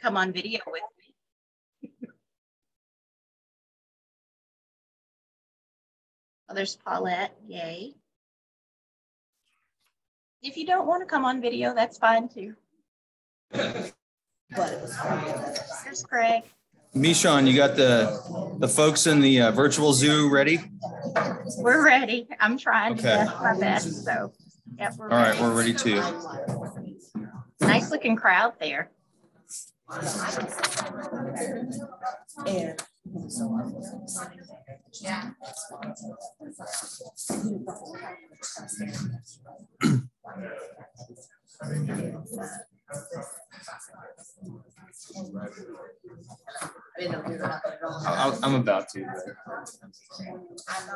come on video with me. oh, there's Paulette, yay. If you don't want to come on video, that's fine too. Here's Craig. Michon, you got the the folks in the uh, virtual zoo ready? We're ready. I'm trying to Okay. do my best. So, yep, we're All right, ready. we're ready too. Nice looking crowd there. I- I'm about to.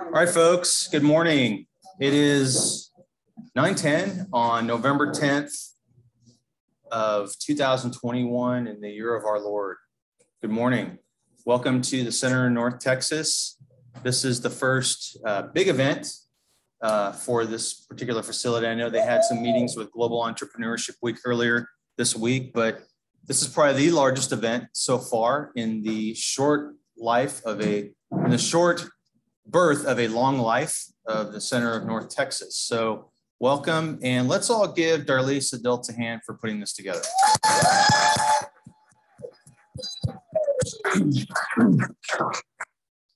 All right, folks, good morning. It is 9:10 on November 10th of 2021 in the year of our Lord. Good morning. Welcome to the Center in North Texas. This is the first uh, big event uh, for this particular facility. I know they had some meetings with Global Entrepreneurship Week earlier this week, but this is probably the largest event so far in the short life of a, in the short birth of a long life of the center of North Texas. So welcome, and let's all give Darlisa Diltz a hand for putting this together.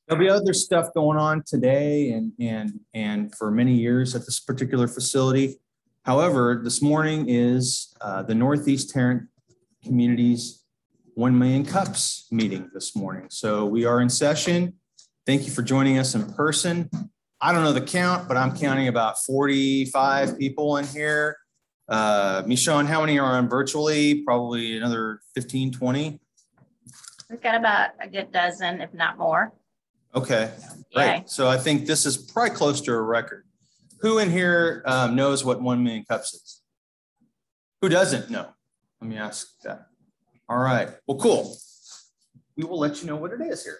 There'll be other stuff going on today and, and, and for many years at this particular facility. However, this morning is uh, the Northeast Tarrant Communities 1 Million Cups meeting this morning. So we are in session. Thank you for joining us in person. I don't know the count, but I'm counting about 45 people in here. Uh, Michon, how many are on virtually? Probably another 15, 20. We've got about a good dozen, if not more. Okay, Yay. great. So I think this is probably close to a record. Who in here um, knows what 1 million cups is? Who doesn't know? Let me ask that. All right. Well, cool. We will let you know what it is here.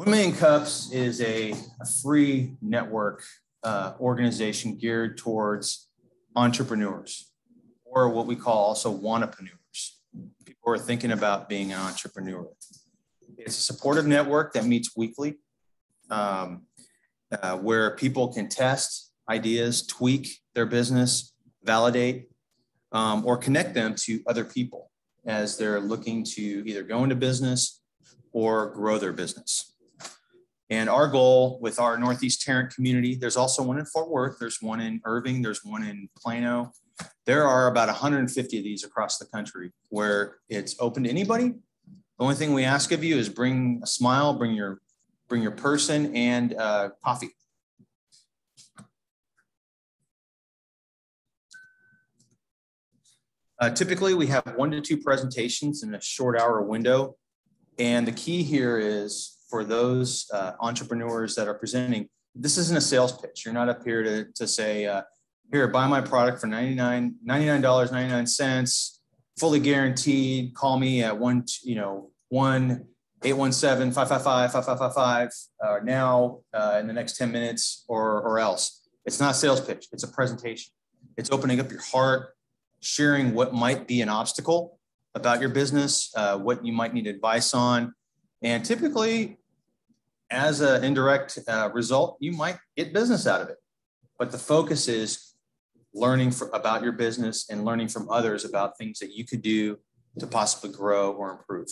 One Million Cups is a, a free network uh, organization geared towards entrepreneurs, or what we call also wannapreneurs. People who are thinking about being an entrepreneur. It's a supportive network that meets weekly, um, uh, where people can test ideas, tweak their business, validate, um, or connect them to other people as they're looking to either go into business or grow their business. And our goal with our Northeast Tarrant community, there's also one in Fort Worth, there's one in Irving, there's one in Plano. There are about 150 of these across the country where it's open to anybody. The only thing we ask of you is bring a smile, bring your bring your person and uh, coffee. Uh, typically, we have one to two presentations in a short hour window. And the key here is for those uh, entrepreneurs that are presenting, this isn't a sales pitch. You're not up here to, to say, uh, here, buy my product for 99, $99.99, fully guaranteed. Call me at one, you know, one 817 555 5555 uh, now uh, in the next 10 minutes or, or else. It's not a sales pitch, it's a presentation. It's opening up your heart, sharing what might be an obstacle about your business, uh, what you might need advice on. And typically, as an indirect uh, result, you might get business out of it. But the focus is learning for, about your business and learning from others about things that you could do to possibly grow or improve.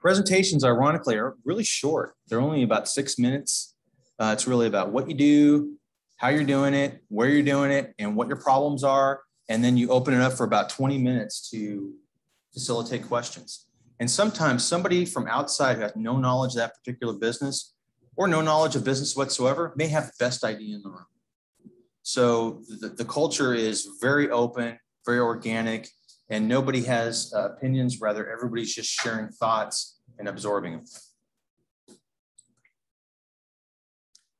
Presentations, ironically, are really short. They're only about six minutes. Uh, it's really about what you do, how you're doing it, where you're doing it, and what your problems are. And then you open it up for about 20 minutes to facilitate questions. And sometimes somebody from outside who has no knowledge of that particular business or no knowledge of business whatsoever may have the best idea in the room. So the, the culture is very open, very organic, and nobody has uh, opinions. Rather, everybody's just sharing thoughts and absorbing them.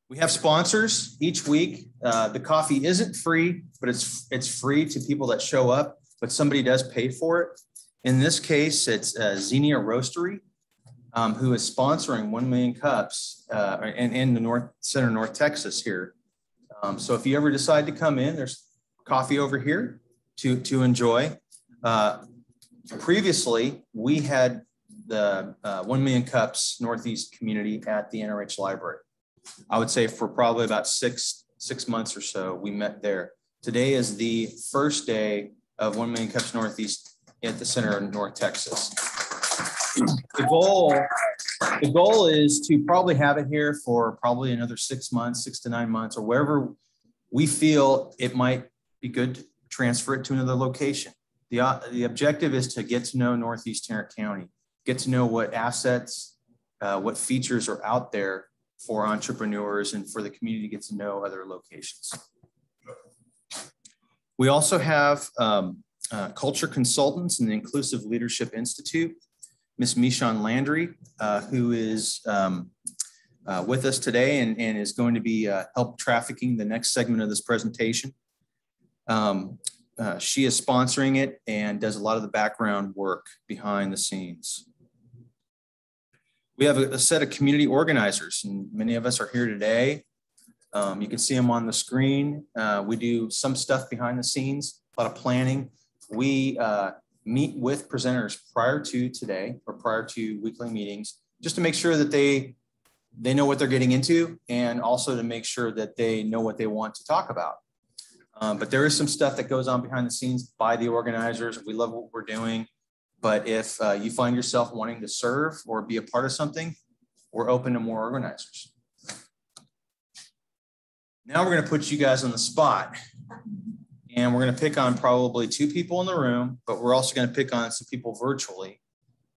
We have sponsors each week. Uh, the coffee isn't free, but it's it's free to people that show up. But somebody does pay for it, In this case, it's uh, Xenia Roastery, um, who is sponsoring 1 million cups uh, in, in the North Center, North Texas here. Um, so if you ever decide to come in, there's coffee over here to, to enjoy. Uh, previously, we had the uh, 1 million cups Northeast community at the NRH library. I would say for probably about six, six months or so, we met there. Today is the first day of 1 million cups Northeast at the center of North Texas. The goal, the goal is to probably have it here for probably another six months, six to nine months, or wherever we feel it might be good to transfer it to another location. The, uh, the objective is to get to know Northeast Tarrant County, get to know what assets, uh, what features are out there for entrepreneurs and for the community to get to know other locations. We also have um, uh, culture consultants in the Inclusive Leadership Institute, Ms. Michon Landry, uh, who is um, uh, with us today and, and is going to be uh, help trafficking the next segment of this presentation. Um, uh, she is sponsoring it and does a lot of the background work behind the scenes. We have a, a set of community organizers and many of us are here today. Um, you can see them on the screen. We do some stuff behind the scenes, a lot of planning. We uh, meet with presenters prior to today or prior to weekly meetings, just to make sure that they they know what they're getting into and also to make sure that they know what they want to talk about. Um, but there is some stuff that goes on behind the scenes by the organizers. We love what we're doing. But if uh, you find yourself wanting to serve or be a part of something, we're open to more organizers. Now we're going to put you guys on the spot. And we're going to pick on probably two people in the room, but we're also going to pick on some people virtually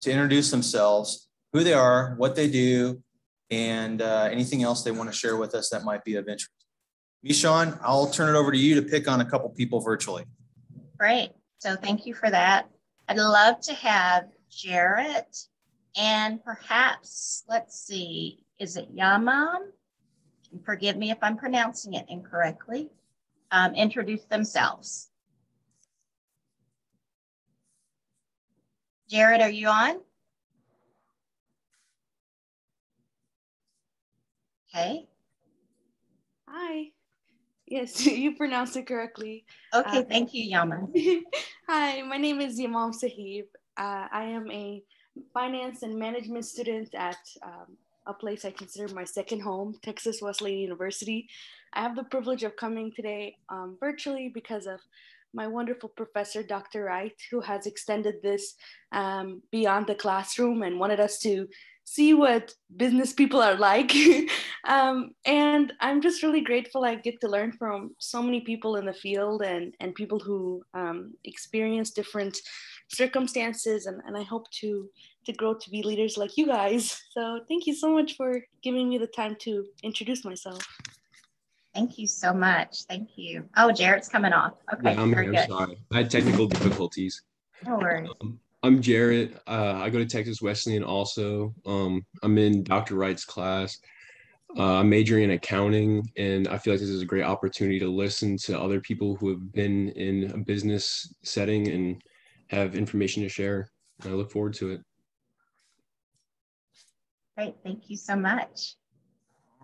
to introduce themselves, who they are, what they do, and uh, anything else they want to share with us that might be of interest. Michon, I'll turn it over to you to pick on a couple people virtually. Great. So thank you for that. I'd love to have Jarrett and perhaps, let's see, is it Yamam? Forgive me if I'm pronouncing it incorrectly. Um, introduce themselves. Jared, are you on? Okay. Hi. Yes, you pronounced it correctly. Okay, uh, thank you, Yama. Hi, my name is Yamam Sahib. Uh, I am a finance and management student at um, a place I consider my second home, Texas Wesleyan University. I have the privilege of coming today um, virtually because of my wonderful professor, Dr. Wright, who has extended this um, beyond the classroom and wanted us to see what business people are like. um, and I'm just really grateful I get to learn from so many people in the field and, and people who um, experience different circumstances. And, and I hope to, to grow to be leaders like you guys. So thank you so much for giving me the time to introduce myself. Thank you so much. Thank you. Oh, Jarrett's coming off. Okay, yeah, I'm, very I'm sorry. I had technical difficulties. No worries. Um, I'm Jarrett. Uh, I go to Texas Wesleyan also. Um, I'm in Dr. Wright's class. Uh, I'm majoring in accounting, and I feel like this is a great opportunity to listen to other people who have been in a business setting and have information to share. And I look forward to it. Great. Thank you so much.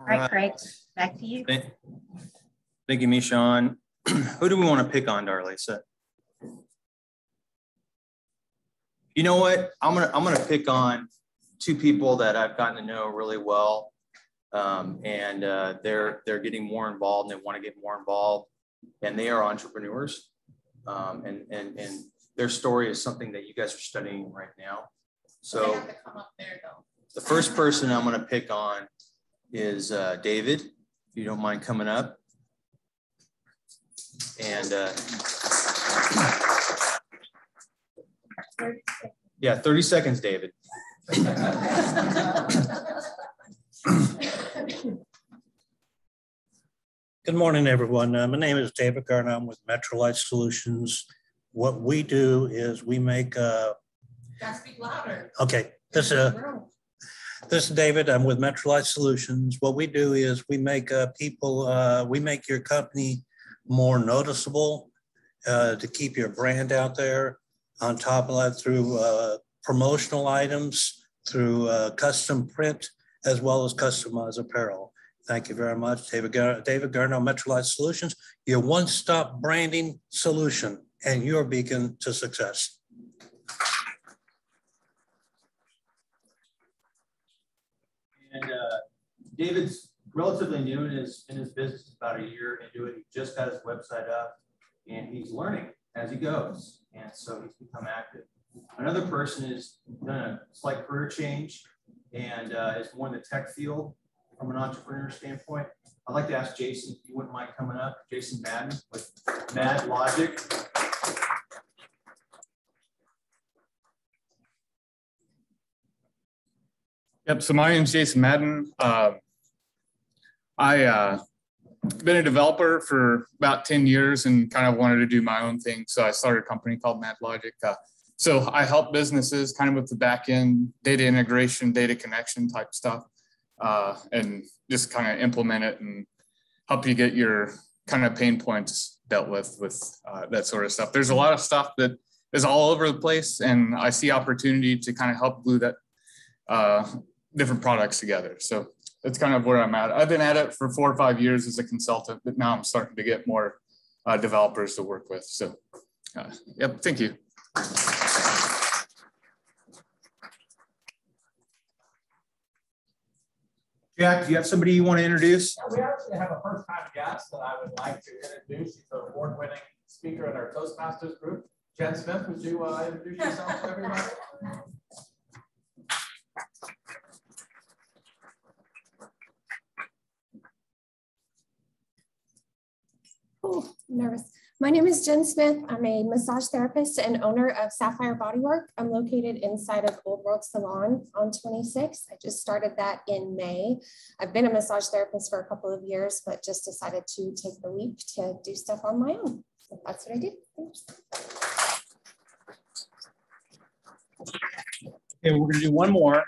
All right, Craig, back to you. Thank, thank you, Michon. who do we want to pick on, Darlisa? You know what? I'm gonna I'm gonna pick on two people that I've gotten to know really well, um, and uh, they're they're getting more involved and they want to get more involved, and they are entrepreneurs, um, and and and their story is something that you guys are studying right now. So Have to come up there, the first person I'm going to pick on is uh, David. If you don't mind coming up, and. Uh, yeah, 30 seconds, David. Good morning, everyone. Uh, my name is David Garner. I'm with Metrolight Solutions. What we do is we make. Uh, speak louder. Okay, this is uh, this is David. I'm with Metrolight Solutions. What we do is we make uh, people. Uh, we make your company more noticeable uh, to keep your brand out there On top of that, through uh, promotional items, through uh, custom print, as well as customized apparel. Thank you very much, David, Gar David Garneau, Metrolight Solutions, your one-stop branding solution and your beacon to success. And uh, David's relatively new in his in his business, about a year into it. He just got his website up, and he's learning as he goes, and so he's become active. Another person has done a slight career change and uh, is more in the tech field from an entrepreneur standpoint. I'd like to ask Jason if you wouldn't mind coming up. Jason Madden with Mad Logic. Yep. So my name is Jason Madden. Uh, I uh, been a developer for about 10 years and kind of wanted to do my own thing. So I started a company called Mad Logic. Uh, so I help businesses kind of with the back end data integration, data connection type stuff, uh, and just kind of implement it and help you get your kind of pain points dealt with with uh, that sort of stuff. There's a lot of stuff that is all over the place, and I see opportunity to kind of help glue that uh, different products together. So that's kind of where I'm at. I've been at it for four or five years as a consultant, but now I'm starting to get more uh, developers to work with. So, uh, yep, thank you. Jack, do you have somebody you want to introduce? Yeah, we actually have a first-time guest that I would like to introduce. She's an award-winning speaker in our Toastmasters group. Jen Smith, would you uh, introduce yourself to everybody? Oh, nervous. My name is Jen Smith. I'm a massage therapist and owner of Sapphire Bodywork. I'm located inside of Old World Salon on 26. I just started that in May. I've been a massage therapist for a couple of years, but just decided to take the leap to do stuff on my own. So that's what I did. Thanks. Okay, we're gonna do one more.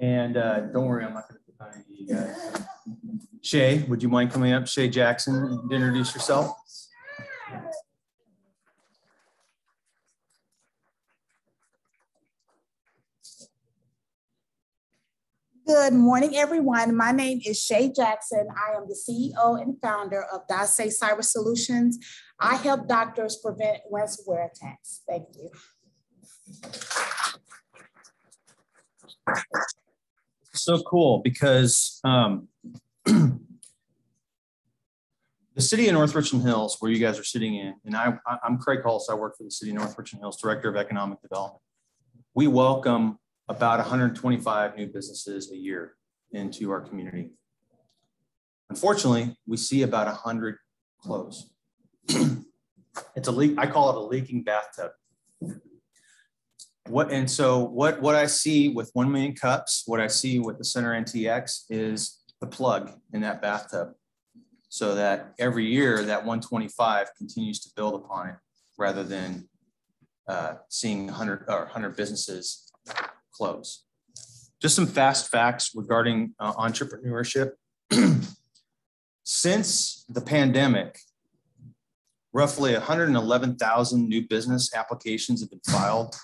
And uh, don't worry, I'm not gonna put Shay, would you mind coming up? Shay Jackson, introduce yourself. Good morning, everyone. My name is Shay Jackson. I am the CEO and founder of Dace Cyber Solutions. I help doctors prevent ransomware attacks. Thank you. So cool because um, the city of North Richland Hills, where you guys are sitting in, and I, I'm Craig Hulse. I work for the city of North Richland Hills, Director of Economic Development. We welcome about 125 new businesses a year into our community. Unfortunately, we see about 100 close. it's a leak. I call it a leaking bathtub. What and so what what I see with one million cups, what I see with the Center NTX is the plug in that bathtub, so that every year that 125 continues to build upon it, rather than uh, seeing 100 or 100 businesses close. Just some fast facts regarding uh, entrepreneurship. Since the pandemic, roughly 111,000 new business applications have been filed,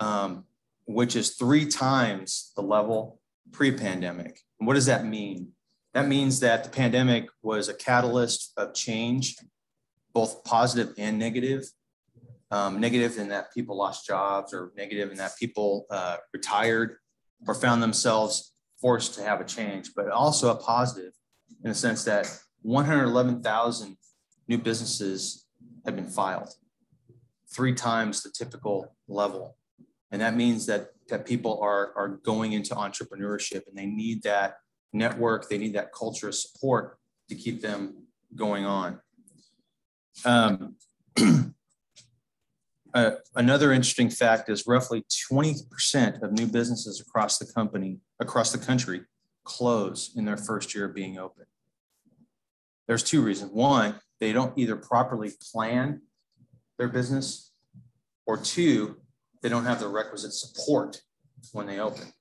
um, which is three times the level pre-pandemic. And what does that mean? That means that the pandemic was a catalyst of change, both positive and negative, um, negative in that people lost jobs or negative in that people uh, retired or found themselves forced to have a change, but also a positive in the sense that 111,000 new businesses have been filed, three times the typical level. And that means that, that people are, are going into entrepreneurship and they need that network, they need that culture of support to keep them going on. Um, Uh, another interesting fact is roughly 20% of new businesses across the company, across the country, close in their first year of being open. There's two reasons. One, they don't either properly plan their business, or two, they don't have the requisite support when they open.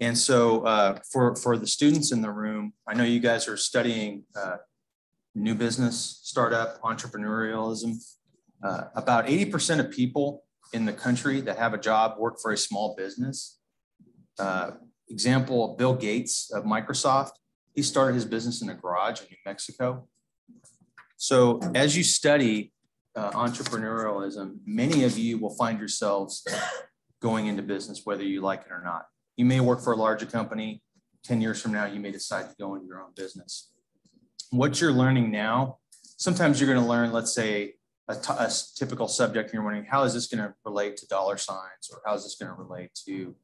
And so uh, for, for the students in the room, I know you guys are studying uh, new business, startup, entrepreneurialism Uh, about 80% of people in the country that have a job work for a small business. Uh, example, Bill Gates of Microsoft, he started his business in a garage in New Mexico. So as you study uh, entrepreneurialism, many of you will find yourselves going into business, whether you like it or not. You may work for a larger company. 10 years from now, you may decide to go into your own business. What you're learning now, sometimes you're going to learn, let's say, a, a typical subject and you're wondering, how is this going to relate to dollar signs or how is this going to relate to you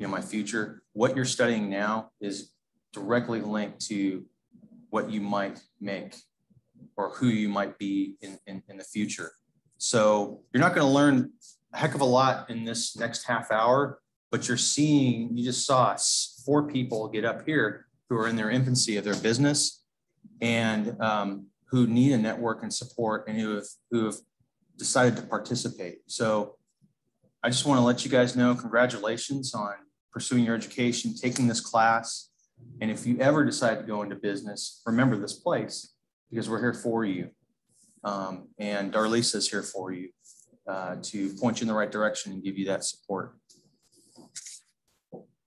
know, my future? What you're studying now is directly linked to what you might make or who you might be in, in, in the future. So you're not going to learn a heck of a lot in this next half hour, but you're seeing, you just saw four people get up here who are in their infancy of their business and um, who need a network and support and who have, who have decided to participate. So I just want to let you guys know, congratulations on pursuing your education, taking this class. And if you ever decide to go into business, remember this place because we're here for you. Um, and Darlisa is here for you uh, to point you in the right direction and give you that support.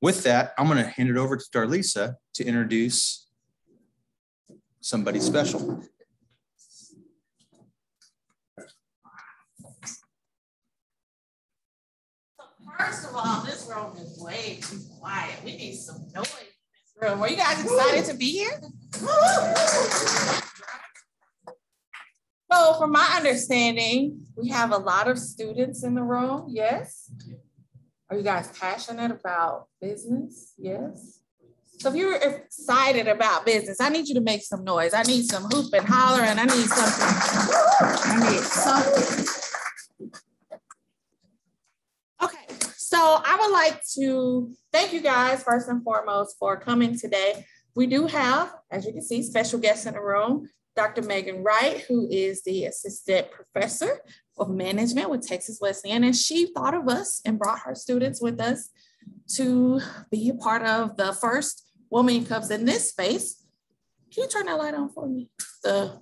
With that, I'm going to hand it over to Darlisa to introduce somebody special. First of all, this room is way too quiet. We need some noise in this room. Were you guys excited to be here? So from my understanding, we have a lot of students in the room, yes? Are you guys passionate about business? Yes. So if you're excited about business, I need you to make some noise. I need some hoop and holler and I need something. I need something. Okay, so I would like to thank you guys first and foremost for coming today. We do have, as you can see, special guests in the room. Dr. Megan Wright, who is the assistant professor of management with Texas Wesleyan, and she thought of us and brought her students with us to be a part of the first Woman Cups in this space. Can you turn that light on for me? The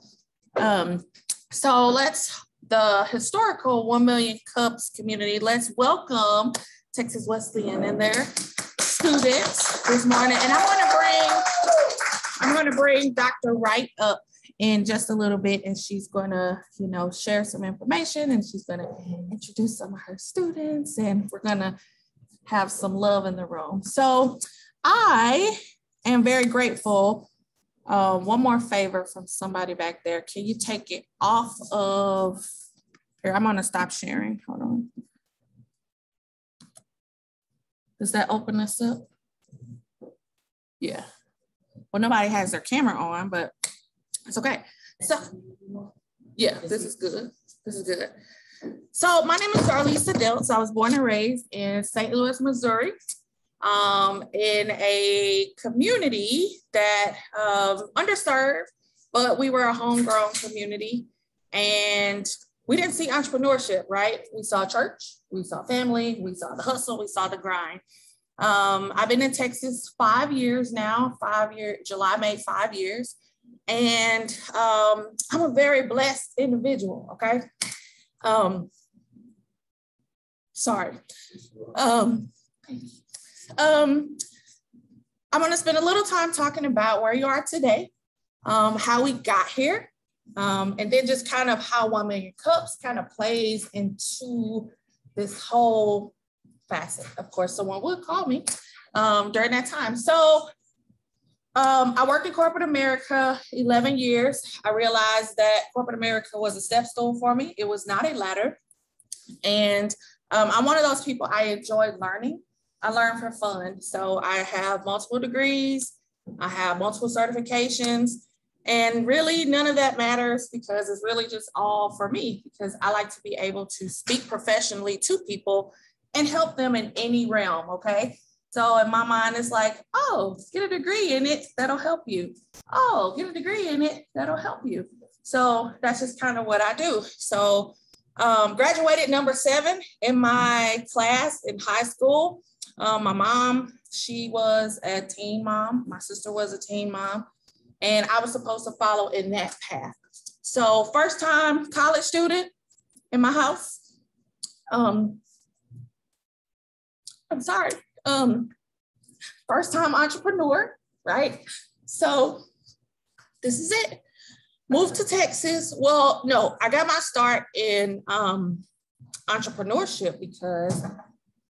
um, so let's the historical 1 million cups community. Let's welcome Texas Wesleyan and their students this morning. And I want to bring, I'm going to bring Dr. Wright up in just a little bit and she's going to you know share some information and she's going to introduce some of her students and we're going to have some love in the room. So i am very grateful uh, one more favor from somebody back there. Can you take it off of here i'm going to stop sharing hold on. Does that open us up? Yeah well nobody has their camera on but it's okay. So, yeah, this is good. This is good. So, my name is Darlisa Diltz. I was born and raised in St. Louis, Missouri, um, in a community that um, underserved, but we were a homegrown community. And we didn't see entrepreneurship, right? We saw church, we saw family, we saw the hustle, we saw the grind. Um, I've been in Texas five years now, five year, July made five years. And um, I'm a very blessed individual, okay? Um, sorry. Um, um, I'm gonna spend a little time talking about where you are today, um, how we got here, um, and then just kind of how One Million Cups kind of plays into this whole facet. Of course, someone would call me um, during that time. So um, I worked in corporate America 11 years. I realized that corporate America was a step stool for me. It was not a ladder. And um, I'm one of those people I enjoy learning. I learn for fun. So I have multiple degrees, I have multiple certifications, and really none of that matters because it's really just all for me because I like to be able to speak professionally to people and help them in any realm. Okay. So in my mind, it's like, oh, get a degree in it, that'll help you. Oh, get a degree in it, that'll help you. So that's just kind of what I do. So um, graduated number seven in my class in high school. Um, my mom, she was a teen mom. My sister was a teen mom. And I was supposed to follow in that path. So first time college student, in my house. Um, I'm sorry. Um, first time entrepreneur, right? So this is it. Moved to Texas. Well, no, I got my start in um, entrepreneurship because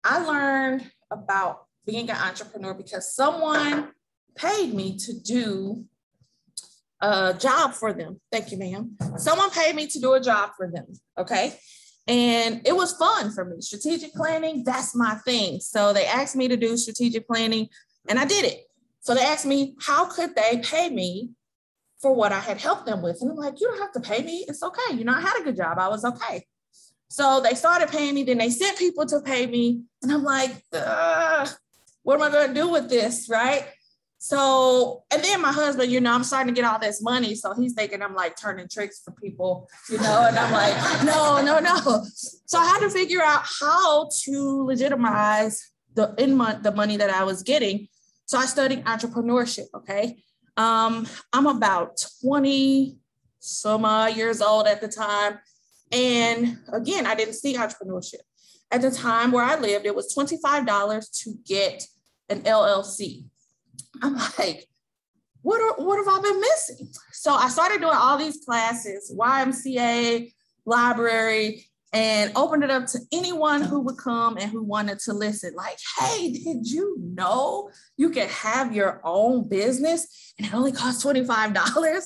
I learned about being an entrepreneur because someone paid me to do a job for them. Thank you, ma'am. Someone paid me to do a job for them. Okay. And it was fun for me. Strategic planning, that's my thing. So they asked me to do strategic planning and I did it. So they asked me, how could they pay me for what I had helped them with? And I'm like, you don't have to pay me. It's okay. You know, I had a good job. I was okay. So they started paying me. Then they sent people to pay me. And I'm like, what am I going to do with this? Right. So, and then my husband, you know, I'm starting to get all this money. So he's thinking I'm like turning tricks for people, you know, and I'm like, no, no, no. So I had to figure out how to legitimize the in month the money that I was getting. So I studied entrepreneurship. Okay. Um, I'm about 20 some years old at the time. And again, I didn't see entrepreneurship. At the time where I lived, it was $25 to get an LLC. I'm like, what, are, what have I been missing? So I started doing all these classes, YMCA, library, and opened it up to anyone who would come and who wanted to listen. Like, hey, did you know you can have your own business and it only costs $25?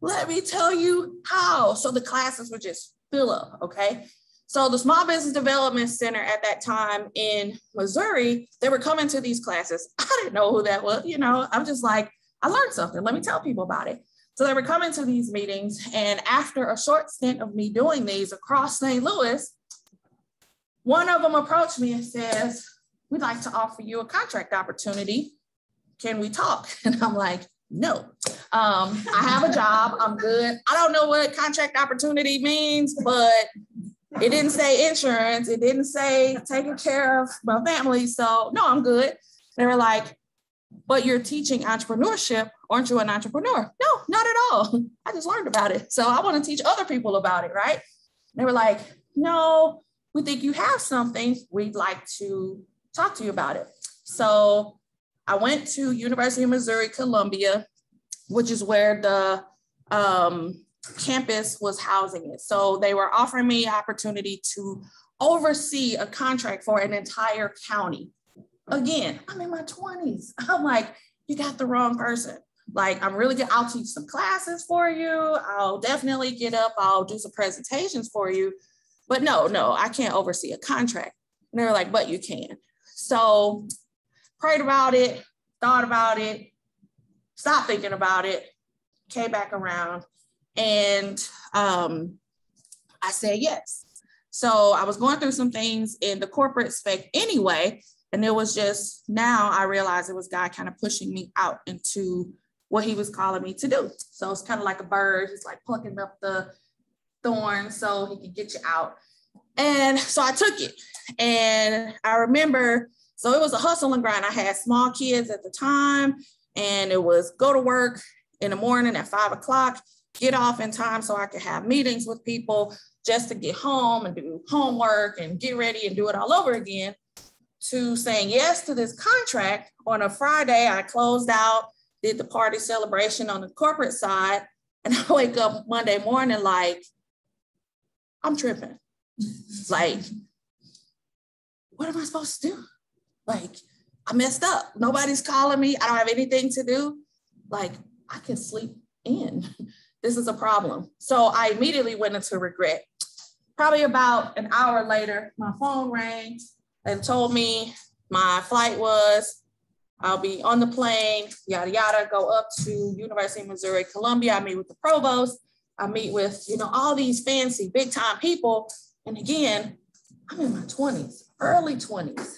Let me tell you how. So the classes would just fill up, okay? So the Small Business Development Center at that time in Missouri, they were coming to these classes. I didn't know who that was. You know, I'm just like, I learned something. Let me tell people about it. So they were coming to these meetings. And after a short stint of me doing these across St. Louis, one of them approached me and says, we'd like to offer you a contract opportunity. Can we talk? And I'm like, no, um, I have a job. I'm good. I don't know what contract opportunity means, but it didn't say insurance. It didn't say taking care of my family. So no, I'm good. They were like, but you're teaching entrepreneurship. Aren't you an entrepreneur? No, not at all. I just learned about it. So I want to teach other people about it, right? They were like, no, we think you have something. We'd like to talk to you about it. So I went to University of Missouri, Columbia, which is where the um, campus was housing it. So they were offering me opportunity to oversee a contract for an entire county. Again, I'm in my 20s. I'm like, you got the wrong person. Like, I'm really good. I'll teach some classes for you. I'll definitely get up. I'll do some presentations for you. But no, no, I can't oversee a contract. And they were like, but you can. So prayed about it, thought about it, stopped thinking about it, came back around, and um, I said yes. So I was going through some things in the corporate spec anyway. And it was just now I realized it was God kind of pushing me out into what he was calling me to do. So it's kind of like a bird, he's like plucking up the thorn so he could get you out. And so I took it. And I remember, so it was a hustle and grind. I had small kids at the time, and it was go to work in the morning at five o'clock get off in time so I could have meetings with people just to get home and do homework and get ready and do it all over again to saying yes to this contract on a Friday. I closed out, did the party celebration on the corporate side, and I wake up Monday morning like, I'm tripping. like, what am I supposed to do? Like, I messed up. Nobody's calling me. I don't have anything to do. Like, I can sleep in this is a problem. So I immediately went into regret. Probably about an hour later, my phone rang and told me my flight was, I'll be on the plane, yada, yada, go up to University of Missouri, Columbia. I meet with the provost. I meet with, you know, all these fancy big time people. And again, I'm in my 20s, early 20s.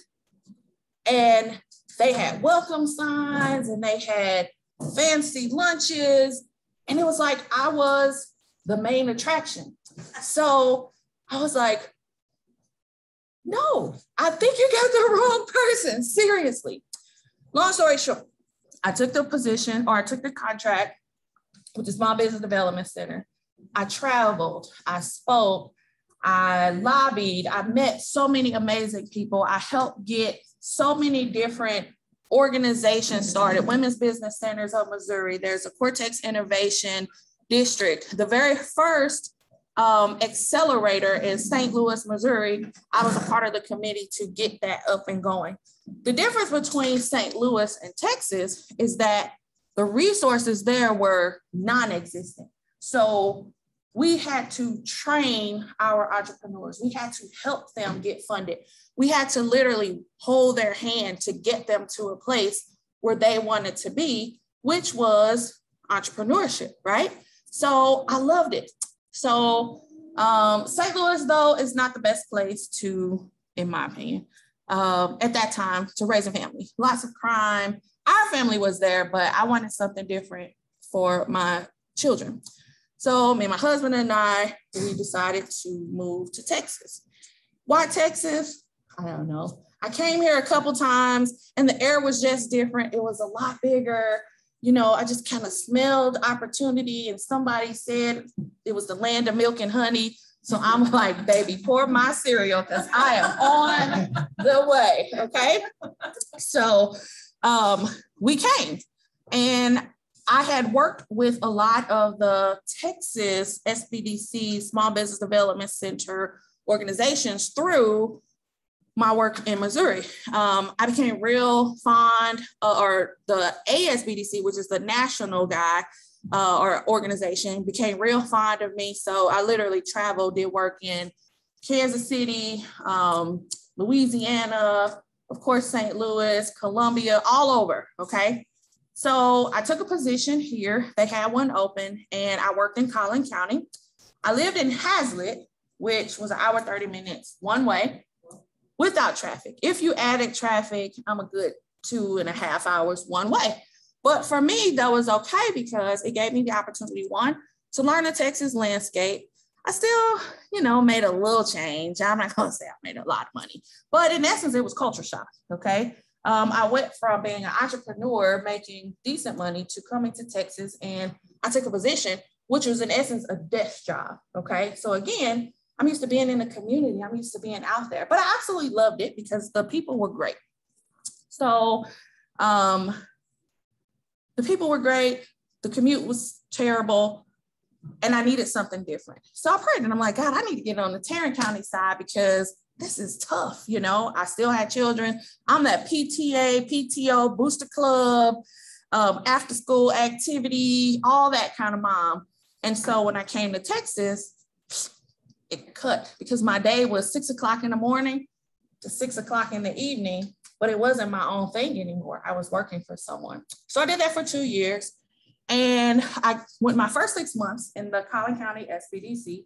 And they had welcome signs and they had fancy lunches and it was like I was the main attraction. So I was like, no, I think you got the wrong person. Seriously. Long story short, I took the position or I took the contract with the Small Business Development Center. I traveled, I spoke, I lobbied. I met so many amazing people. I helped get so many different organizations started. Women's Business Centers of Missouri. There's a Cortex Innovation District. The very first um, accelerator in St. Louis, Missouri, I was a part of the committee to get that up and going. The difference between St. Louis and Texas is that the resources there were non-existent. So we had to train our entrepreneurs. We had to help them get funded. We had to literally hold their hand to get them to a place where they wanted to be, which was entrepreneurship, right? So I loved it. So um, St. Louis, though, is not the best place to, in my opinion, um, at that time to raise a family. Lots of crime. Our family was there, but I wanted something different for my children. So me and my husband and I, we decided to move to Texas. Why Texas? I don't know. I came here a couple times and the air was just different. It was a lot bigger. You know, I just kind of smelled opportunity and somebody said it was the land of milk and honey. So I'm like, baby, pour my cereal because I am on the way. Okay. So um, we came and I had worked with a lot of the Texas SBDC Small Business Development Center organizations through my work in Missouri. Um, I became real fond, uh, or the ASBDC, which is the national guy uh, or organization, became real fond of me. So I literally traveled, did work in Kansas City, um, Louisiana, of course, St. Louis, Columbia, all over. Okay. So I took a position here. They had one open, and I worked in Collin County. I lived in Haslet, which was an hour 30 minutes one way without traffic. If you added traffic, I'm a good two and a half hours one way. But for me, that was okay because it gave me the opportunity, one, to learn the Texas landscape. I still, you know, made a little change. I'm not gonna say I made a lot of money, but in essence, it was culture shock. Okay um, I went from being an entrepreneur making decent money to coming to Texas and I took a position, which was in essence a desk job. Okay. So again, I'm used to being in the community, I'm used to being out there, but I absolutely loved it because the people were great. So um, the people were great, the commute was terrible, and I needed something different. So I prayed and I'm like, God, I need to get on the Tarrant County side because this is tough. You know, I still had children. I'm that PTA, PTO, booster club, um, after school activity, all that kind of mom. And so when I came to Texas, it cut because my day was six o'clock in the morning to six o'clock in the evening, but it wasn't my own thing anymore. I was working for someone. So I did that for two years. And I went my first six months in the Collin County SBDC.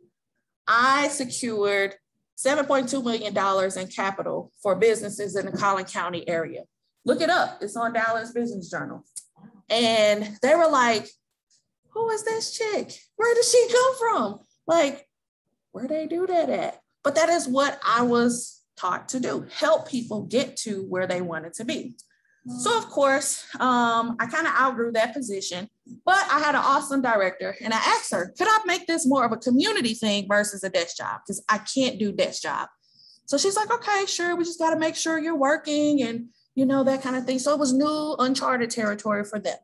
I secured $7.2 million in capital for businesses in the Collin County area. Look it up, it's on Dallas Business Journal. And they were like, who is this chick? Where did she come from? Like, where they do that at? But that is what I was taught to do, help people get to where they wanted to be. So of course, um, I kind of outgrew that position, but I had an awesome director and I asked her, could I make this more of a community thing versus a desk job? Because I can't do desk job. So she's like, okay, sure. We just got to make sure you're working and you know, that kind of thing. So it was new uncharted territory for them.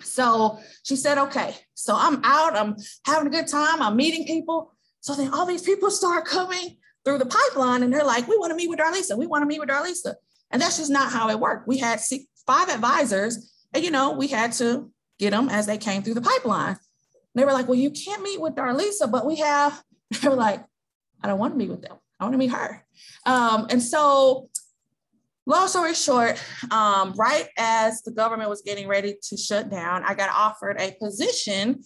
So she said, okay, so I'm out, I'm having a good time, I'm meeting people. So then all these people start coming through the pipeline and they're like, we want to meet with Darlisa. We want to meet with Darlisa. And that's just not how it worked. We had six, five advisors, and you know, we had to get them as they came through the pipeline. They were like, well, you can't meet with Darlisa, but we have, they were like, I don't want to meet with them. I want to meet her. Um, and so, long story short, um, right as the government was getting ready to shut down, I got offered a position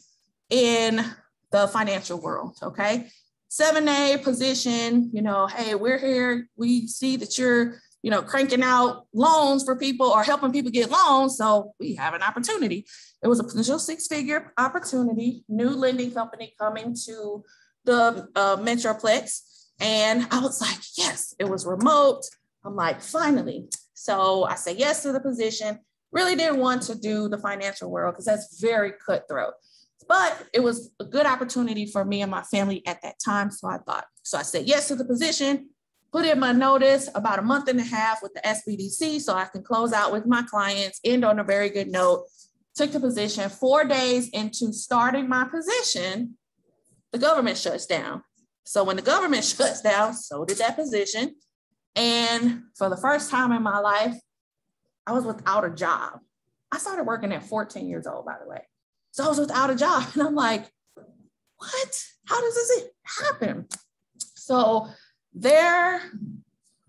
in the financial world. Okay. 7A position, you know, hey, we're here. We see that you're you know, cranking out loans for people or helping people get loans. So we have an opportunity. It was a potential six figure opportunity, new lending company coming to the uh, Metroplex. And I was like, yes, it was remote. I'm like, finally. So I said yes to the position. Really didn't want to do the financial world because that's very cutthroat. But it was a good opportunity for me and my family at that time. So I thought, so I said yes to the position, put in my notice about a month and a half with the SBDC so I can close out with my clients, end on a very good note. Took the position four days into starting my position, the government shuts down. So when the government shuts down, so did that position. And for the first time in my life, I was without a job. I started working at 14 years old, by the way. So I was without a job. And I'm like, what? How does this happen? So there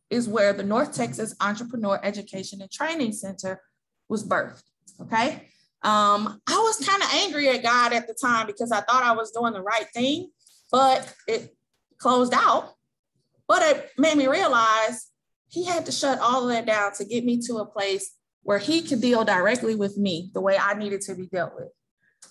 is where the North Texas Entrepreneur Education and Training Center was birthed. Okay. Um, I was kind of angry at God at the time because I thought I was doing the right thing, but it closed out. But it made me realize he had to shut all of that down to get me to a place where he could deal directly with me the way I needed to be dealt with.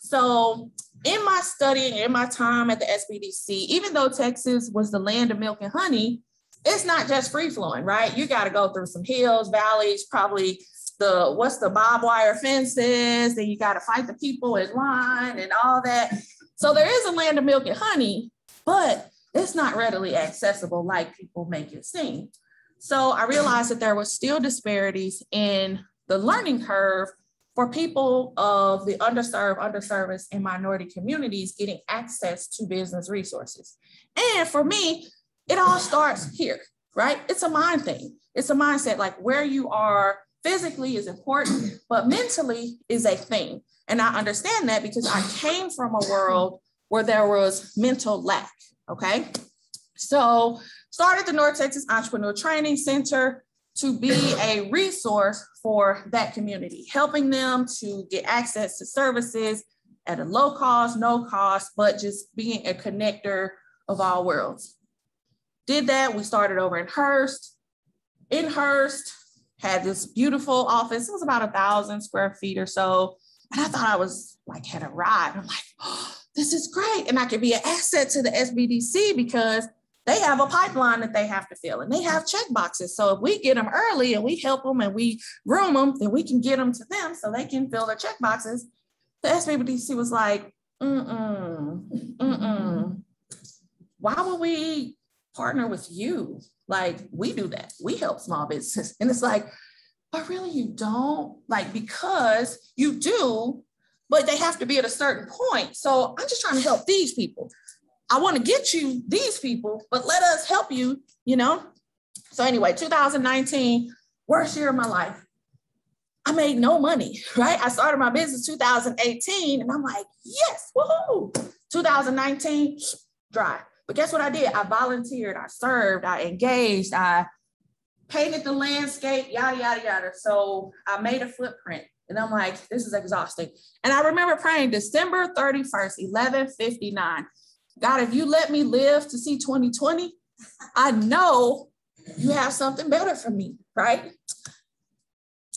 So, in my studying, in my time at the SBDC, even though Texas was the land of milk and honey, it's not just free flowing, right? You got to go through some hills, valleys, probably the what's the barbed wire fences, then you got to fight the people in line and all that. So there is a land of milk and honey, but it's not readily accessible like people make it seem. So I realized that there was still disparities in the learning curve for people of the underserved, underserviced, and minority communities getting access to business resources. And for me, it all starts here, right? It's a mind thing. It's a mindset like where you are physically is important, but mentally is a thing. And I understand that because I came from a world where there was mental lack, okay? So started the North Texas Entrepreneur Training Center to be a resource for that community, helping them to get access to services at a low cost, no cost, but just being a connector of all worlds. Did that. We started over in Hurst. In Hurst, had this beautiful office. It was about a thousand square feet or so. And I thought I was like, had arrived. I'm like, oh, this is great. And I could be an asset to the SBDC because they have a pipeline that they have to fill and they have check boxes. So if we get them early and we help them and we groom them, then we can get them to them so they can fill their check boxes. The SBDC was like, mm-mm, mm-mm. Why would we partner with you? Like we do that. We help small business. And it's like, but really you don't? Like, because you do, but they have to be at a certain point. So I'm just trying to help these people. I want to get you these people, but let us help you, you know? So, anyway, 2019, worst year of my life. I made no money, right? I started my business 2018 and I'm like, yes, woohoo. 2019, dry. But guess what I did? I volunteered, I served, I engaged, I painted the landscape, yada, yada, yada. So I made a footprint. And I'm like, this is exhausting. And I remember praying December 31st, 1159. God, if you let me live to see 2020, I know you have something better for me, right?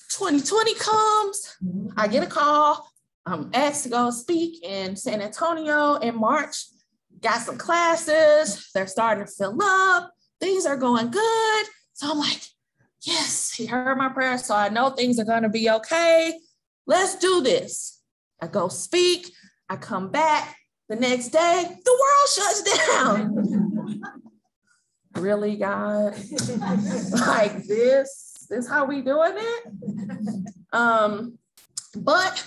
2020 comes, I get a call. I'm asked to go speak in San Antonio in March. Got some classes, they're starting to fill up, things are going good. So I'm like, yes, he heard my prayer. So I know things are going to be okay. Let's do this. I go speak, I come back. The next day, the world shuts down. really, God? like this? This how we doing it? Um, but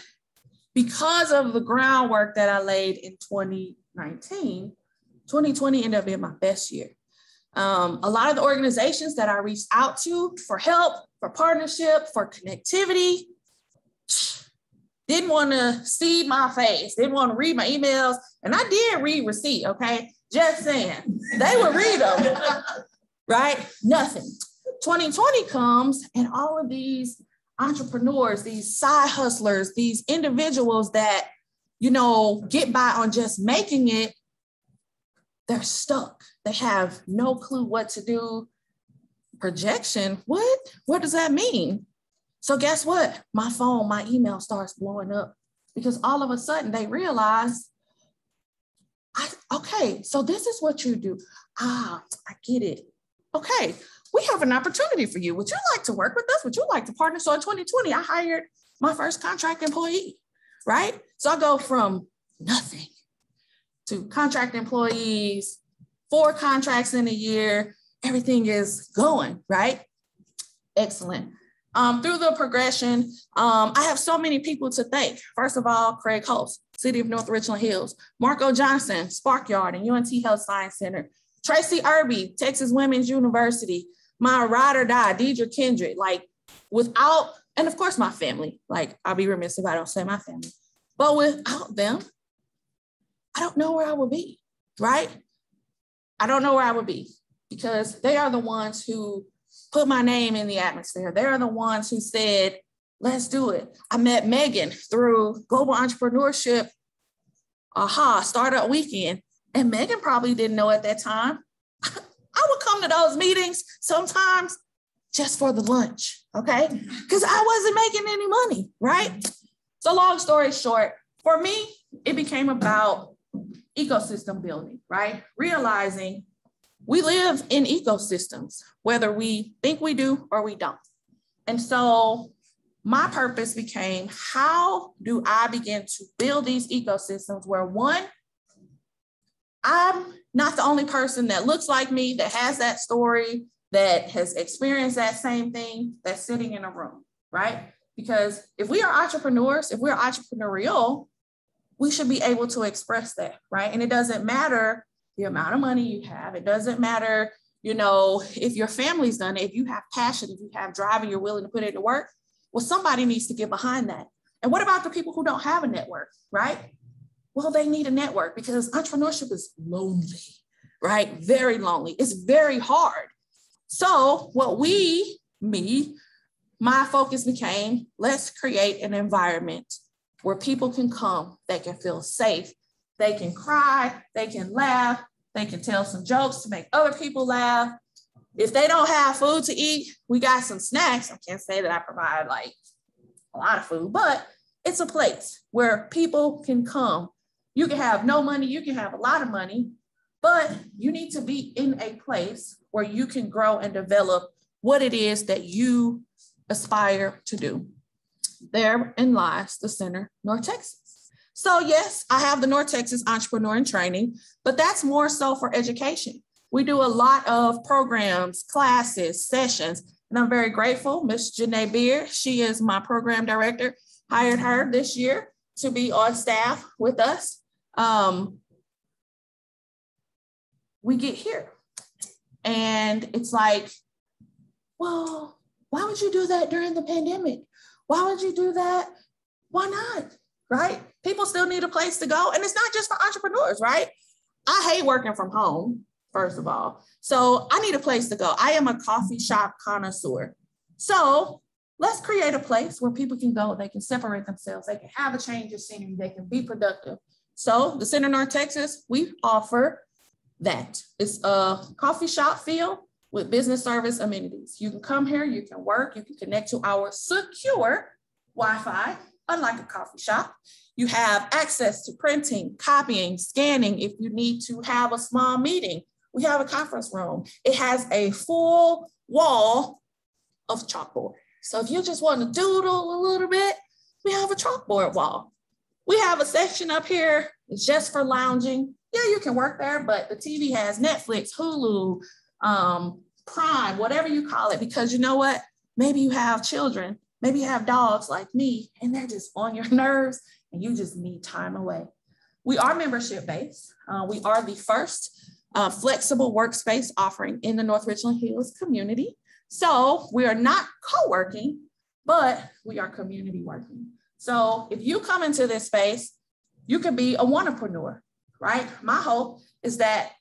because of the groundwork that I laid in 2019, 2020 ended up being my best year. Um, a lot of the organizations that I reached out to for help, for partnership, for connectivity, didn't want to see my face, didn't want to read my emails. And I did read receipt, okay? Just saying. They would read them, right? Nothing. 2020 comes and all of these entrepreneurs, these side hustlers, these individuals that, you know, get by on just making it, they're stuck. They have no clue what to do. Projection, what? What does that mean? So guess what? My phone, my email starts blowing up because all of a sudden they realize, I, okay, so this is what you do. Ah, I get it. Okay, we have an opportunity for you. Would you like to work with us? Would you like to partner? So in 2020, I hired my first contract employee, right? So I go from nothing to contract employees, four contracts in a year, everything is going, right? Excellent. Um, through the progression, um, I have so many people to thank. First of all, Craig Holst, City of North Richland Hills, Marco Johnson, Sparkyard and UNT Health Science Center, Tracy Irby, Texas Women's University, my ride or die, Deidre Kendrick, like without, and of course my family, like I'll be remiss if I don't say my family, but without them, I don't know where I would be, right? I don't know where I would be because they are the ones who put my name in the atmosphere. They're the ones who said, let's do it. I met Megan through Global Entrepreneurship, aha, startup weekend. And Megan probably didn't know at that time. I would come to those meetings sometimes just for the lunch, okay? Because I wasn't making any money, right? So, long story short, for me, it became about ecosystem building, right? Realizing we live in ecosystems, whether we think we do or we don't. And so my purpose became how do I begin to build these ecosystems where one, I'm not the only person that looks like me, that has that story, that has experienced that same thing, that's sitting in a room, right? Because if we are entrepreneurs, if we're entrepreneurial, we should be able to express that, right? And it doesn't matter the amount of money you have. It doesn't matter, you know, if your family's done it, if you have passion, if you have drive and you're willing to put it to work, well, somebody needs to get behind that. And what about the people who don't have a network, right? Well, they need a network because entrepreneurship is lonely, right? Very lonely. It's very hard. So, what we, me, my focus became let's create an environment where people can come, that can feel safe, they can cry, they can laugh, they can tell some jokes to make other people laugh. If they don't have food to eat, we got some snacks. I can't say that I provide like a lot of food, but it's a place where people can come. You can have no money, you can have a lot of money, but you need to be in a place where you can grow and develop what it is that you aspire to do. Therein lies the Center North Texas. So, yes, I have the North Texas Entrepreneur in Training, but that's more so for education. We do a lot of programs, classes, sessions, and I'm very grateful. Miss Janae Beard, she is my program director, hired her this year to be on staff with us. Um, we get here, and it's like, well, why would you do that during the pandemic? Why would you do that? Why not? Right? People still need a place to go. And it's not just for entrepreneurs, right? I hate working from home, first of all. So I need a place to go. I am a coffee shop connoisseur. So let's create a place where people can go, they can separate themselves, they can have a change of scenery, they can be productive. So the Center North Texas, we offer that. It's a coffee shop feel with business service amenities. You can come here, you can work, you can connect to our secure Wi-Fi, unlike a coffee shop. You have access to printing, copying, scanning if you need to have a small meeting. We have a conference room. It has a full wall of chalkboard. So if you just want to doodle a little bit, we have a chalkboard wall. We have a section up here, just for lounging. Yeah, you can work there, but the TV has Netflix, Hulu, um, Prime, whatever you call it, because you know what? Maybe you have children, maybe you have dogs like me, and they're just on your nerves and you just need time away. We are membership based. Uh, we are the first uh, flexible workspace offering in the North Richland Hills community. So we are not co working, but we are community working. So if you come into this space, you can be a entrepreneur, right? My hope is that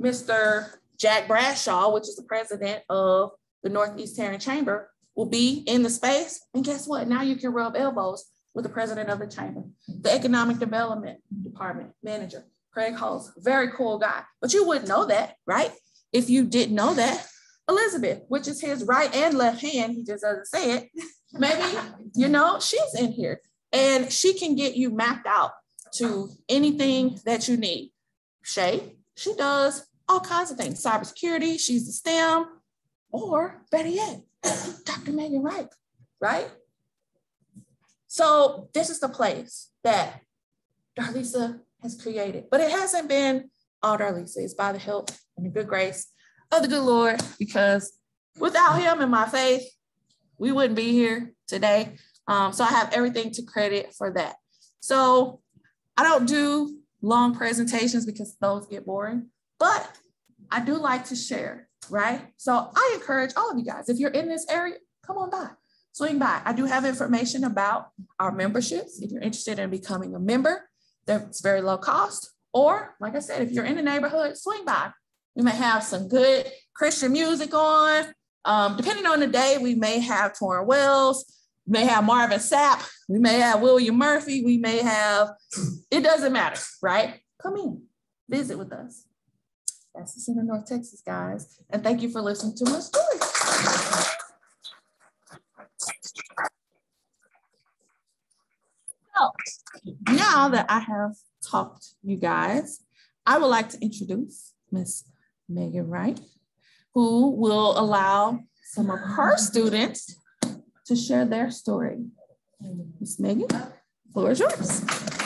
Mr. Jack Bradshaw, which is the president of the Northeast Tarrant Chamber, will be in the space. And guess what? Now you can rub elbows with the president of the chamber, the economic development department manager, Craig Holst, very cool guy. But you wouldn't know that, right? If you didn't know that, Elizabeth, which is his right and left hand, he just doesn't say it. Maybe, you know, she's in here and she can get you mapped out to anything that you need. Shay, she does all kinds of things. Cybersecurity, she's the STEM, or better yet, Dr. Megan Wright, right? So this is the place that Darlisa has created. But it hasn't been all Darlisa. It's by the help and the good grace of the good Lord, because without him and my faith, we wouldn't be here today. Um, so I have everything to credit for that. So I don't do long presentations because those get boring, but I do like to share, right? So I encourage all of you guys, if you're in this area, come on by, swing by. I do have information about our memberships. If you're interested in becoming a member, that's very low cost. Or like I said, if you're in the neighborhood, swing by. We may have some good Christian music on. Um, depending on the day, we may have Tauren Wells, we may have Marvin Sapp, we may have William Murphy, we may have, it doesn't matter, right? Come in, visit with us. That's the Center North Texas, guys. And thank you for listening to my story. Now that I have talked you guys, I would like to introduce Miss Megan Wright, who will allow some of her students to share their story. Miss Megan, floor is yours.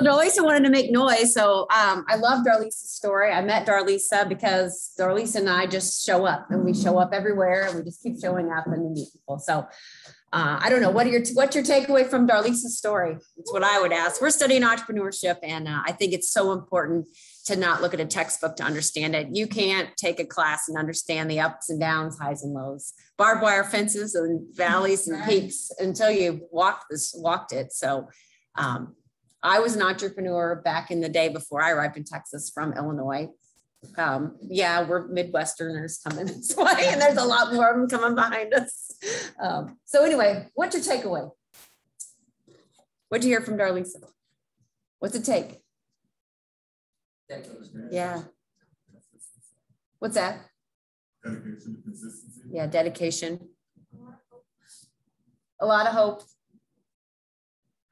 Darlisa wanted to make noise. So um, I love Darlisa's story. I met Darlisa because Darlisa and I just show up and we show up everywhere and we just keep showing up and we meet people. So uh, I don't know what are your what's your takeaway from Darlisa's story? It's what I would ask. We're studying entrepreneurship, and uh, I think it's so important to not look at a textbook to understand it. You can't take a class and understand the ups and downs, highs and lows, barbed wire fences and valleys and peaks until you walked this walked it. So. Um, I was an entrepreneur back in the day before I arrived in Texas from Illinois um, yeah, we're Midwesterners coming this way, and there's a lot more of them coming behind us. Um, so anyway, what's your takeaway? What'd you hear from Darlisa? What's it take? Yeah. What's that? Dedication, consistency. Yeah, dedication. A lot of hope.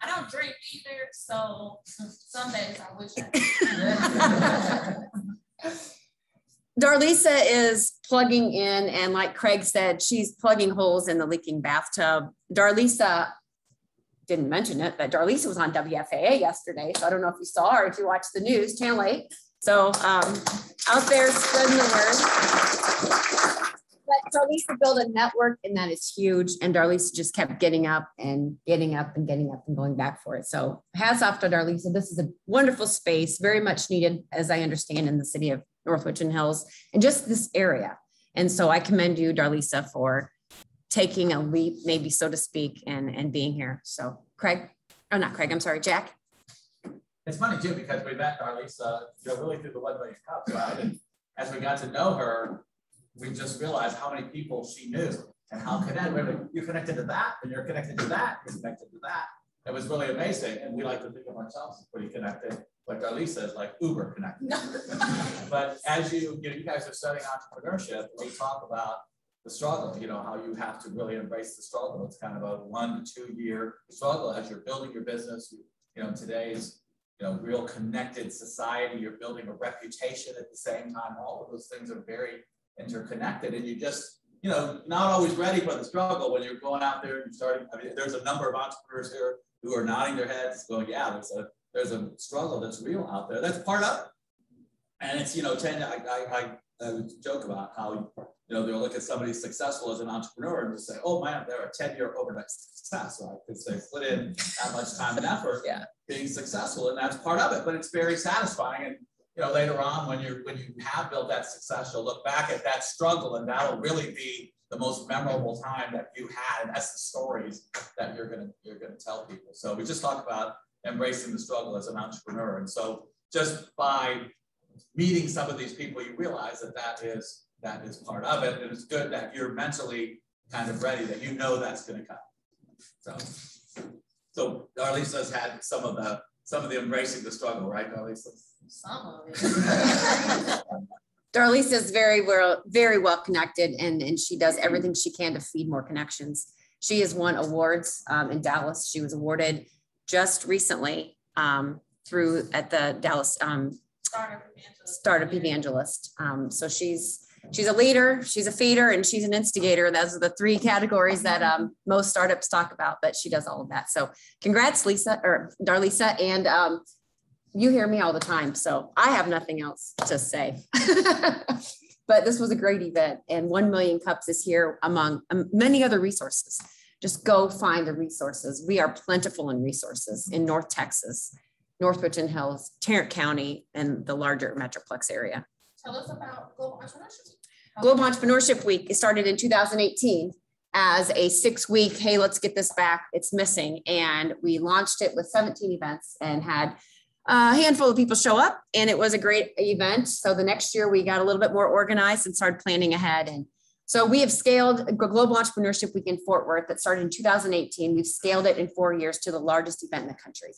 I don't drink either, so some days I wish I Darlisa is plugging in, and like Craig said, she's plugging holes in the leaking bathtub. Darlisa didn't mention it, but Darlisa was on WFAA yesterday. So I don't know if you saw or if you watched the news, Channel 8. So um, out there spreading the word. But Darlisa built a network, and that is huge. And Darlisa just kept getting up and getting up and getting up and going back for it. So hats off to Darlisa. This is a wonderful space, very much needed, as I understand, in the city of North Richland Hills and just this area. And so I commend you, Darlisa, for taking a leap, maybe so to speak, and, and being here. So Craig, oh, not Craig, I'm sorry, Jack. It's funny too, because we met Darlisa, uh, you know, really through the 1 million cups, right? And as we got to know her, we just realized how many people she knew and how connected. You're connected to that, and you're connected to that, you're connected to that. It was really amazing. And we like to think of ourselves as pretty connected. Like Darlisa is like uber connected. but as you, you know, you guys are studying entrepreneurship, we talk about the struggle, you know, how you have to really embrace the struggle. It's kind of a one to two year struggle as you're building your business. You, you know, today's, you know, real connected society, you're building a reputation at the same time. All of those things are very interconnected and you just, you know, not always ready for the struggle when you're going out there and you're starting. I mean, there's a number of entrepreneurs here who are nodding their heads going, yeah, there's a, there's a struggle that's real out there. That's part of it. And it's, you know, tend I, I, I, I joke about how, you know, they'll look at somebody successful as an entrepreneur and just say, oh man, they're a 10 year overnight success, right? Because they put in that much time and effort yeah. being successful. And that's part of it, but it's very satisfying. And you know, later on when you when you have built that success, you'll look back at that struggle and that'll really be the most memorable time that you had. And that's the stories that you're gonna you're gonna tell people. So we just talk about embracing the struggle as an entrepreneur. And so just by meeting some of these people, you realize that that is that is part of it. And it's good that you're mentally kind of ready, that you know that's gonna come. So so Darlisa's had some of the some of the embracing the struggle, right, Darlisa? Some of it. Darlisa is very well, very well connected, and, and she does everything she can to feed more connections. She has won awards um, in Dallas. She was awarded just recently um, through at the Dallas um, Startup Evangelist. Startup Evangelist. Um, so she's she's a leader, she's a feeder, and she's an instigator. Those are the three categories that um, most startups talk about, but she does all of that. So congrats, Lisa or Darlisa. And um, you hear me all the time, so I have nothing else to say. but this was a great event, and 1 million cups is here among um, many other resources. Just go find the resources. We are plentiful in resources in North Texas, North Richland Hills, Tarrant County, and the larger Metroplex area. Tell us about Global Entrepreneurship. Global Entrepreneurship Week started in 2018 as a six week, hey, let's get this back. It's missing. And we launched it with 17 events and had a handful of people show up and it was a great event. So the next year we got a little bit more organized and started planning ahead. And so we have scaled Global Entrepreneurship Week in Fort Worth that started in 2018. We've scaled it in four years to the largest event in the country.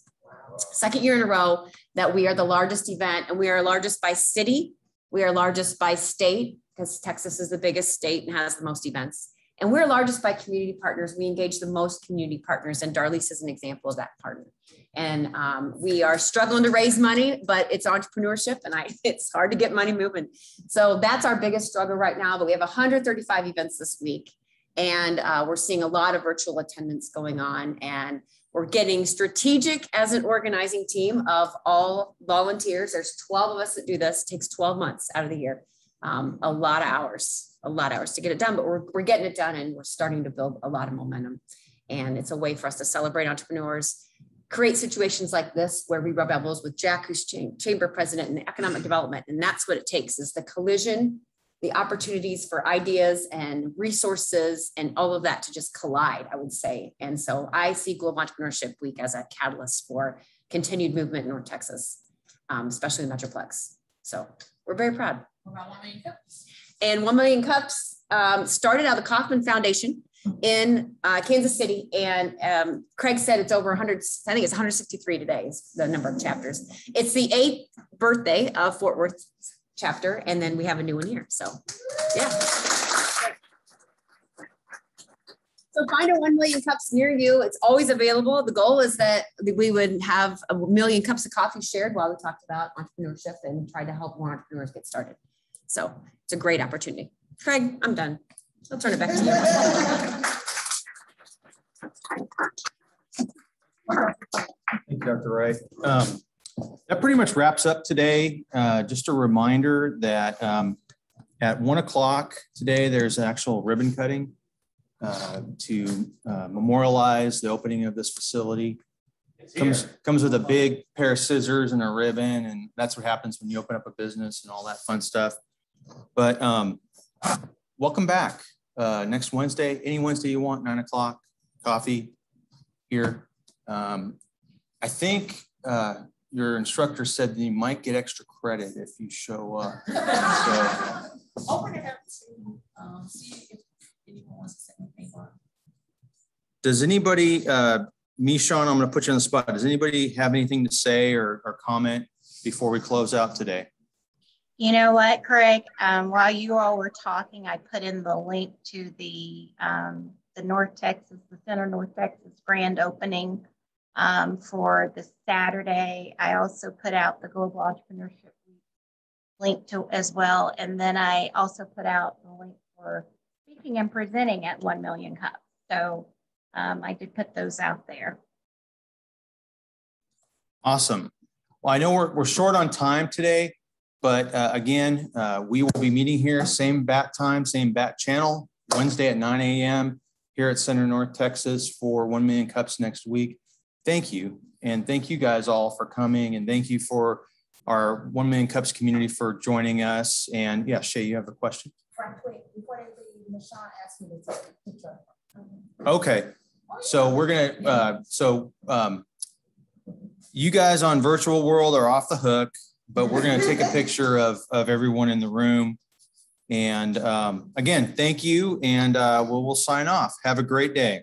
Second year in a row that we are the largest event and we are largest by city. We are largest by state because Texas is the biggest state and has the most events. And we're largest by community partners. We engage the most community partners, and Darlisa is an example of that partner. And um, we are struggling to raise money, but it's entrepreneurship, and I, it's hard to get money moving. So that's our biggest struggle right now. But we have 135 events this week, and uh, we're seeing a lot of virtual attendance going on. And we're getting strategic as an organizing team of all volunteers. There's 12 of us that do this. It takes 12 months out of the year, um, a lot of hours a lot of hours to get it done, but we're, we're getting it done and we're starting to build a lot of momentum. And it's a way for us to celebrate entrepreneurs, create situations like this where we rub elbows with Jack, who's chamber president in economic development. And that's what it takes is the collision, the opportunities for ideas and resources and all of that to just collide, I would say. And so I see Global Entrepreneurship Week as a catalyst for continued movement in North Texas, um, especially the Metroplex. So we're very proud About 1 million cups. and 1 million cups um, started out of the Kauffman Foundation in uh, Kansas City. And um, Craig said it's over 100, I think it's 163 today is the number of chapters. It's the eighth birthday of Fort Worth chapter. And then we have a new one here. So yeah. So find a 1 million cups near you. It's always available. The goal is that we would have a million cups of coffee shared while we talked about entrepreneurship and try to help more entrepreneurs get started. So it's a great opportunity. Craig, I'm done. I'll turn it back to you. Thank you, Dr. Wright. Um, that pretty much wraps up today. Uh, just a reminder that um, at one o'clock today, there's an actual ribbon cutting uh, to uh, memorialize the opening of this facility. Comes, comes with a big pair of scissors and a ribbon, and that's what happens when you open up a business and all that fun stuff. But um, welcome back uh, next Wednesday, any Wednesday you want, nine o'clock, coffee here. Um, I think uh, your instructor said that you might get extra credit if you show up. so, Open it up to um, see if anyone wants to say anything. Does anybody, uh, me, Sean, I'm going to put you on the spot. Does anybody have anything to say or, or comment before we close out today? You know what, Craig? Um, while you all were talking, I put in the link to the um, the North Texas, the Center North Texas grand opening um, for the Saturday. I also put out the Global Entrepreneurship link to as well, and then I also put out the link for speaking and presenting at One Million Cups. So um, I did put those out there. Awesome. Well, I know we're, we're short on time today. But uh, again, uh, we will be meeting here, same bat time, same bat channel, Wednesday at 9 a.m. here at Center North Texas for 1 million cups next week. Thank you. And thank you guys all for coming. And thank you for our 1 million cups community for joining us. And yeah, Shay, you have a question? Okay. So we're going to, uh, so um, you guys on virtual world are off the hook but we're going to take a picture of, of everyone in the room. And um, again, thank you. And uh, we'll, we'll sign off. Have a great day.